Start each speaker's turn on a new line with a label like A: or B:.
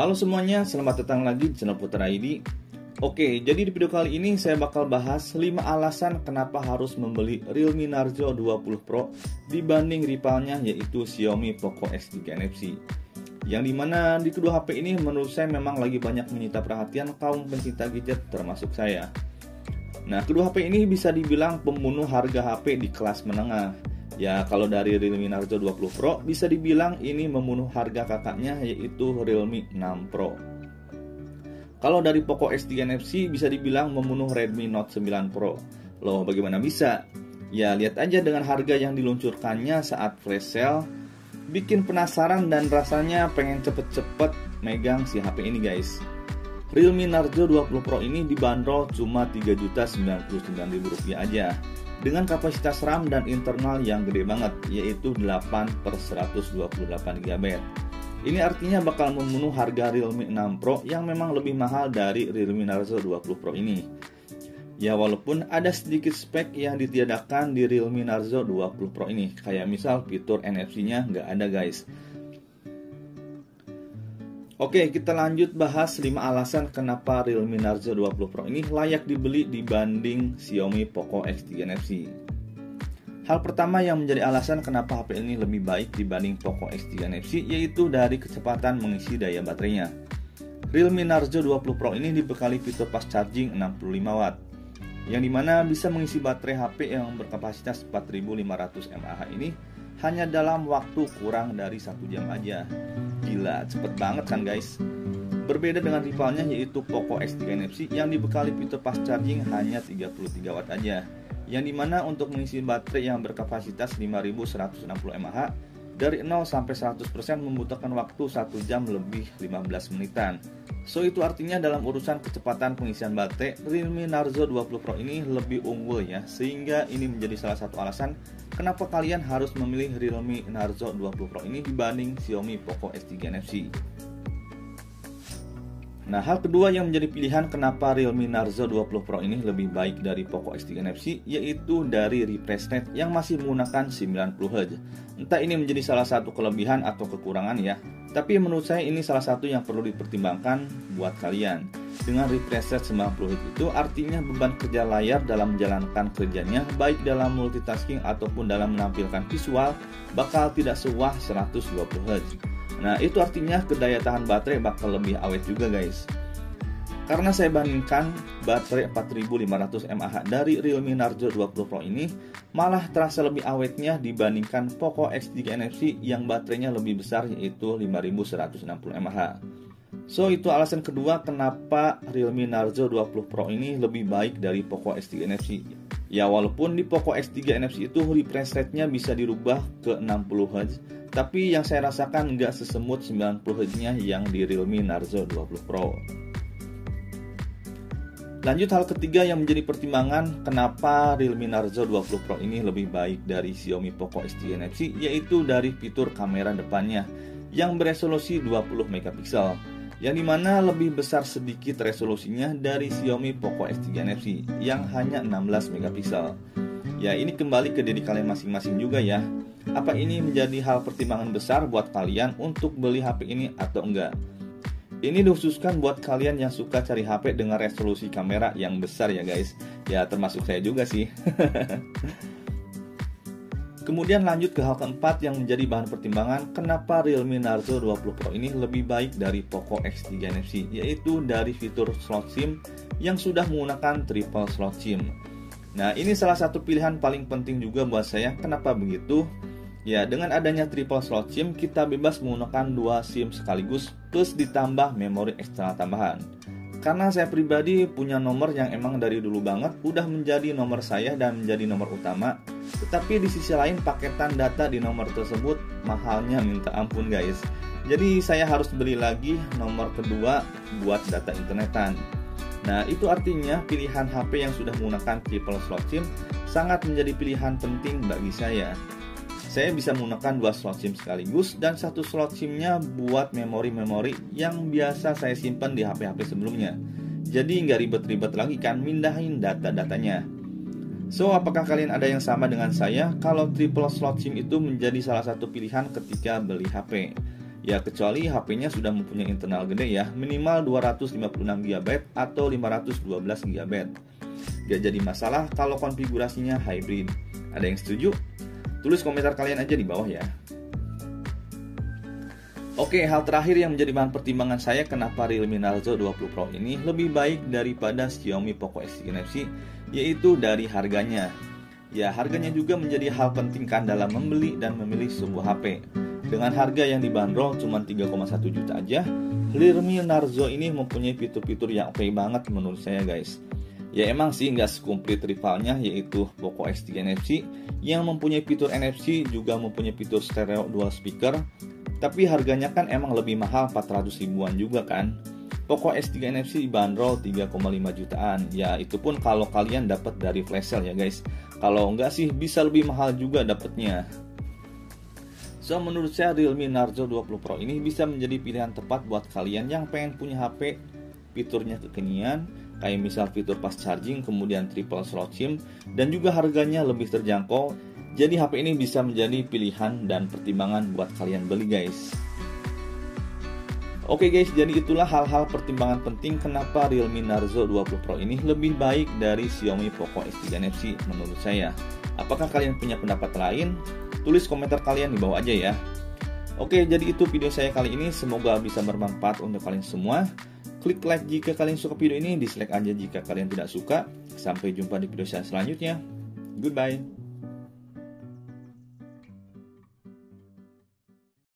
A: Halo semuanya, selamat datang lagi di channel Putra ID. Oke, jadi di video kali ini saya bakal bahas 5 alasan kenapa harus membeli Realme Narzo 20 Pro dibanding rivalnya yaitu Xiaomi Poco X3 NFC. Yang di mana di kedua HP ini menurut saya memang lagi banyak menyita perhatian kaum pencinta gadget termasuk saya. Nah, kedua HP ini bisa dibilang pembunuh harga HP di kelas menengah Ya kalau dari Realme Narzo 20 Pro bisa dibilang ini membunuh harga kakaknya yaitu Realme 6 Pro. Kalau dari Poco X3 NFC bisa dibilang membunuh Redmi Note 9 Pro. Loh bagaimana bisa? Ya lihat aja dengan harga yang diluncurkannya saat flash sale bikin penasaran dan rasanya pengen cepet-cepet megang si HP ini guys. Realme Narzo 20 Pro ini dibanderol cuma Rp3.099.000 aja dengan kapasitas RAM dan internal yang gede banget yaitu 8 per 128 GB. Ini artinya bakal membunuh harga Realme 6 Pro yang memang lebih mahal dari Realme Narzo 20 Pro ini. Ya walaupun ada sedikit spek yang ditiadakan di Realme Narzo 20 Pro ini Kayak misal fitur NFC-nya nggak ada guys Oke, kita lanjut bahas 5 alasan kenapa Realme Narzo 20 Pro ini layak dibeli dibanding Xiaomi Poco X3 NFC. Hal pertama yang menjadi alasan kenapa HP ini lebih baik dibanding Poco X3 NFC yaitu dari kecepatan mengisi daya baterainya. Realme Narzo 20 Pro ini dibekali fitur fast charging 65 watt yang di mana bisa mengisi baterai HP yang berkapasitas 4500 mAh ini hanya dalam waktu kurang dari satu jam aja. Gila, cepet banget kan guys? Berbeda dengan rivalnya yaitu Poco X3 NFC yang dibekali fitur fast charging hanya 33 watt aja. Yang di mana untuk mengisi baterai yang berkapasitas 5160 mAh dari 0 sampai 100% membutuhkan waktu 1 jam lebih 15 menitan. So itu artinya dalam urusan kecepatan pengisian baterai, Realme Narzo 20 Pro ini lebih unggul ya, sehingga ini menjadi salah satu alasan kenapa kalian harus memilih Realme Narzo 20 Pro ini dibanding Xiaomi Poco S3 NFC. Nah, hal kedua yang menjadi pilihan kenapa Realme Narzo 20 Pro ini lebih baik dari Poco X3 NFC yaitu dari refresh rate yang masih menggunakan 90Hz. Entah ini menjadi salah satu kelebihan atau kekurangan ya, tapi menurut saya ini salah satu yang perlu dipertimbangkan buat kalian. Dengan refresh rate 90Hz itu artinya beban kerja layar dalam menjalankan kerjanya baik dalam multitasking ataupun dalam menampilkan visual bakal tidak sewah 120Hz. Nah, itu artinya kedaya tahan baterai bakal lebih awet juga, guys. Karena saya bandingkan baterai 4500 mAh dari Realme Narzo 20 Pro ini malah terasa lebih awetnya dibandingkan Poco X3 NFC yang baterainya lebih besar yaitu 5160 mAh. So itu alasan kedua kenapa Realme Narzo 20 Pro ini lebih baik dari Poco X3 NFC. Ya walaupun di Poco X3 NFC itu refresh rate-nya bisa dirubah ke 60 Hz, tapi yang saya rasakan nggak sesemut 90 Hz-nya yang di Realme Narzo 20 Pro. Lanjut hal ketiga yang menjadi pertimbangan kenapa Realme Narzo 20 Pro ini lebih baik dari Xiaomi Poco X3 NFC yaitu dari fitur kamera depannya yang beresolusi 20 megapiksel yang di mana lebih besar sedikit resolusinya dari Xiaomi Poco X3 NFC yang hanya 16 megapiksel. Ya ini kembali ke diri kalian masing-masing juga ya. Apa ini menjadi hal pertimbangan besar buat kalian untuk beli HP ini atau enggak? Ini dikhususkan buat kalian yang suka cari HP dengan resolusi kamera yang besar ya guys. Ya termasuk saya juga sih. Kemudian lanjut ke hal keempat yang menjadi bahan pertimbangan kenapa Realme Narzo 20 Pro ini lebih baik dari Poco X3 NFC yaitu dari fitur slot SIM yang sudah menggunakan triple slot SIM. Nah, ini salah satu pilihan paling penting juga buat saya. Kenapa begitu? Ya, dengan adanya triple slot SIM kita bebas menggunakan dua SIM sekaligus plus ditambah memori eksternal tambahan. Karena saya pribadi punya nomor yang emang dari dulu banget udah menjadi nomor saya dan menjadi nomor utama. Tetapi di sisi lain paketan data di nomor tersebut mahalnya minta ampun guys. Jadi saya harus beli lagi nomor kedua buat data internetan. Nah itu artinya pilihan HP yang sudah menggunakan triple slot SIM sangat menjadi pilihan penting bagi saya saya bisa menggunakan dua slot SIM sekaligus dan satu slot SIM-nya buat memori-memori yang biasa saya simpan di HP-HP sebelumnya. Jadi nggak ribet-ribet lagi kan mindahin data-datanya. So, apakah kalian ada yang sama dengan saya kalau triple slot SIM itu menjadi salah satu pilihan ketika beli HP? Ya kecuali HP-nya sudah mempunyai internal gede ya, minimal 256 GB atau 512 GB. Gak jadi masalah kalau konfigurasinya hybrid. Ada yang setuju? Tulis komentar kalian aja di bawah ya. Oke, hal terakhir yang menjadi bahan pertimbangan saya kenapa Realme Narzo 20 Pro ini lebih baik daripada Xiaomi Poco S3 NFC, yaitu dari harganya. Ya, harganya juga menjadi hal penting kan dalam membeli dan memilih sebuah HP. Dengan harga yang dibanderol cuma 3,1 juta aja, Realme Narzo ini mempunyai fitur-fitur yang oke okay banget menurut saya guys. Ya emang sih nggak sekumplit rivalnya yaitu Poco X3 NFC yang mempunyai fitur NFC juga mempunyai fitur stereo dual speaker tapi harganya kan emang lebih mahal 400 ribuan juga kan. Poco S3 NFC dibanderol 3,5 jutaan. Ya itu pun kalau kalian dapat dari flash sale ya guys. Kalau enggak sih bisa lebih mahal juga dapatnya. So menurut saya Realme Narzo 20 Pro ini bisa menjadi pilihan tepat buat kalian yang pengen punya HP fiturnya kekinian kayak misal fitur fast charging kemudian triple slot SIM dan juga harganya lebih terjangkau jadi HP ini bisa menjadi pilihan dan pertimbangan buat kalian beli guys. Oke guys, jadi itulah hal-hal pertimbangan penting kenapa Realme Narzo 20 Pro ini lebih baik dari Xiaomi Poco S3 NFC menurut saya. Apakah kalian punya pendapat lain? Tulis komentar kalian di bawah aja ya. Oke, jadi itu video saya kali ini. Semoga bisa bermanfaat untuk kalian semua. Klik like jika kalian suka video ini, dislike aja jika kalian tidak suka. Sampai jumpa di video saya selanjutnya. Goodbye.